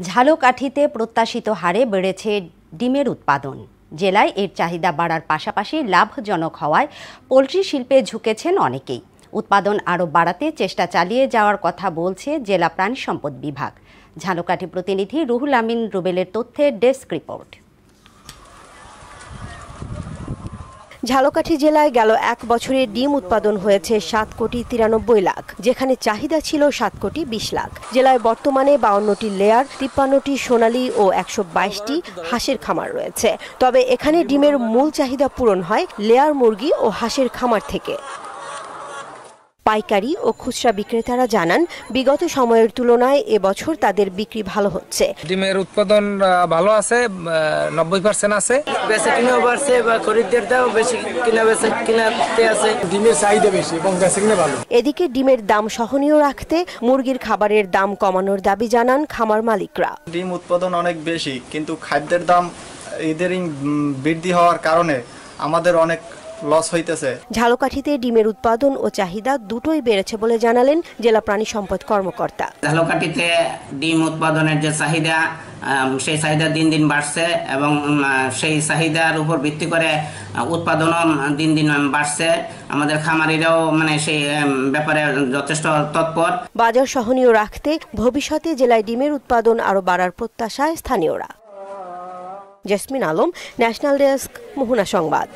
ঝালকাঠিতে প্রত্যাশিত হারে বেড়েছে ডিমের উৎপাদন। জেলায় এর চাহিদা বাড়ার পাশাপাশি লাভজনক হওয়ায় পোলট্রি শিল্পে ঝুঁকেছেন অনেকেই। উৎপাদন আরও বাড়াতে চেষ্টা চালিয়ে যাওয়ার কথা বলছে জেলা প্রাণী সম্পদ বিভাগ। ঝালকাঠি প্রতিনিধি রুহুল আমিন রুবেলের তথ্যে ডেস্ক রিপোর্ট। ঝালকাঠি জেলায় গেল এক বছরে ডিম উৎপাদন হয়েছে সাত কোটি তিরানব্বই লাখ, যেখানে চাহিদা ছিল সাত কোটি বিশ লাখ। জেলায় বর্তমানে বাউন্নটি লেয়ার, তিপ্পান্নটি সোনালী ও একশো বাইশটি হাঁসের খামার রয়েছে। তবে এখানে ডিমের মূল চাহিদা পূরণ হয় লেয়ার মুরগি ও হাঁসের খামার থেকে। পাইকারি ও খুচরা বিক্রেতারা জানান বিগত সময়ের তুলনায় এবছর তাদের বিক্রি ভালো হচ্ছে। ডিমের উৎপাদন ভালো আছে নব্বই পার্সেন্ট আছে। বেচা কিনাও বাড়ছে বা খরিদ্দারটাও বেশি কিনা বেচা কিনাতে আছে। ডিমের চাহিদা বেশি এবং ভালো। এদিকে ডিমের দাম সহনীয় রাখতে মুরগির খাবারের দাম কমানোর দাবি জানান খামার মালিকরা। ডিম উৎপাদন অনেক বেশি কিন্তু খাদ্যের দাম ইদারিং বৃদ্ধি হওয়ার কারণে আমাদের অনেক লস হইতেছে। ঝালকাঠিতে ডিমের উৎপাদন ও চাহিদা দুটোই বেড়েছে বলে জানালেন জেলা প্রাণী সম্পদ কর্মকর্তা। ঝালকাঠিতে ডিম উৎপাদনের যে চাহিদা সেই চাহিদা দিন দিন বাড়ছে এবং সেই চাহিদার উপর ভিত্তি করে উৎপাদনও দিন দিন বাড়ছে। আমাদের খামারিরাও মানে সেই ব্যাপারে যথেষ্ট তৎপর। বাজার সহনীয় রাখতে ভবিষ্যতে জেলায় ডিমের উৎপাদন আরও বাড়ার প্রত্যাশায় স্থানীয়রা। জেসমিন আলম ন্যাশনাল ডেস্ক মোহনা সংবাদ।